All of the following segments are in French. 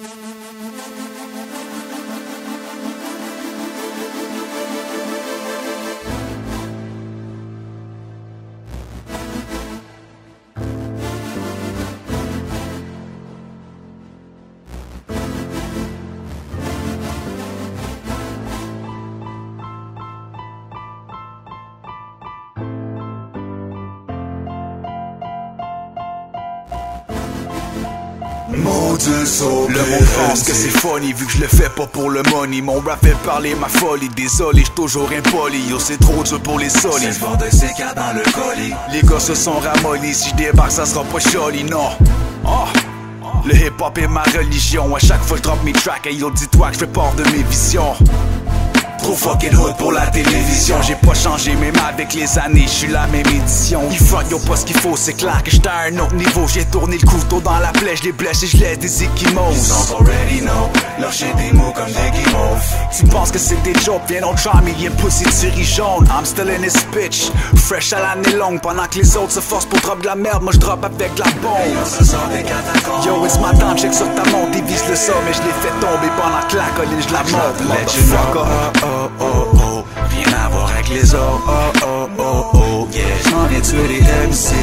Mm-hmm. Le monde pense que c'est funny vu que je le fais pas pour le money. Mon rap fait parler ma folie. Désolé, j'suis toujours impoli. Yo c'est trop dur pour les solides C'est dans le colis. Les gars se sont ramollis. Si je débarque ça sera pas joli, non. Oh. Le hip hop est ma religion. À chaque fois je drop mes tracks. Et yo dis-toi que je fais part de mes visions Trop fucking hood pour la télévision. J'ai pas changé même avec les années Je suis la même édition. Ils front yo pas ce qu'il faut C'est clair que j'étais à un autre niveau. J'ai tourné le couteau dans la plaie Je les blesse et je laisse des équimaux Ils sont already know Lâcher des mots comme des guimauves. Tu penses que c'est des jokes? Viens donc try me Y'a pussy Thierry jaune. I'm still in this bitch. Fresh à l'année longue Pendant que les autres se forcent pour drop de la merde Moi je drop avec la bombe. Yo it's my time Check sur ta montre Dévisse le Je l'ai fait tomber pendant que la colline Je la monte Let you know Motherfucker oh oh oh Rien à voir avec les autres oh oh oh oh. Yeah j'en ai tué des MC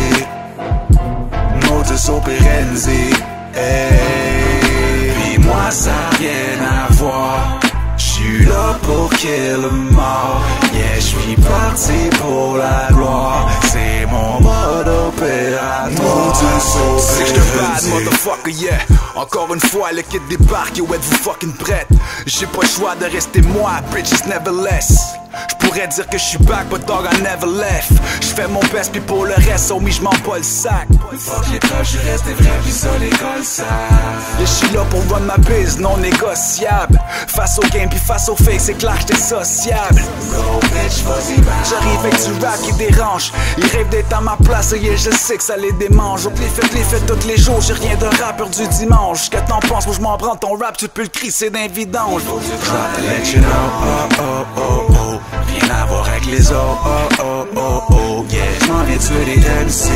Modus operandi Hey. Puis moi ça a rien à voir. J'suis là pour kill mort. Yeah j'suis parti pour la gloire. C'est mon mode opératoire. Que j'te bad motherfucker yeah. Encore une fois le kit débarque Yo êtes-vous fucking prête? J'ai pas le choix de rester moi Bitches never less. J'pourrais dire que j'suis back but dog I never left. J'fais mon best puis pour le reste homie j'm'en pas le sac. Fuck les proches, je resté vrai puis ça l'école ça Et j'suis là pour run ma biz non négociable. Face au game puis face au fake c'est clair que j'étais sociable. Go bitch vas-y J'arrive avec du rap qui dérange. Ils rêvent d'être à ma place et yeah, je sais que ça les démange. Donc les fêtes, les fêtes tous les jours J'ai rien de rappeur du dimanche. Que t'en penses, moi je m'en prends ton rap Tu peux le crisser d'un vidange. Let you know oh oh oh oh Rien à voir avec les autres. Oh oh oh oh Yeah. J'en tué des MC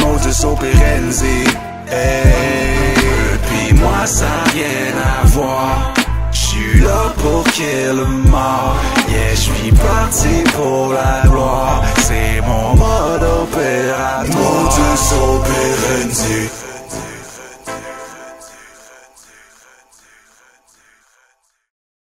Modus operandi Hey. Puis moi ça rien à voir. J'suis là pour kill mort. Yeah j'suis parti pour la gloire C'est mon mode opératoire Modus operandi